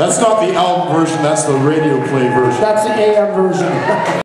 That's not the album version, that's the radio play version. That's the AM version.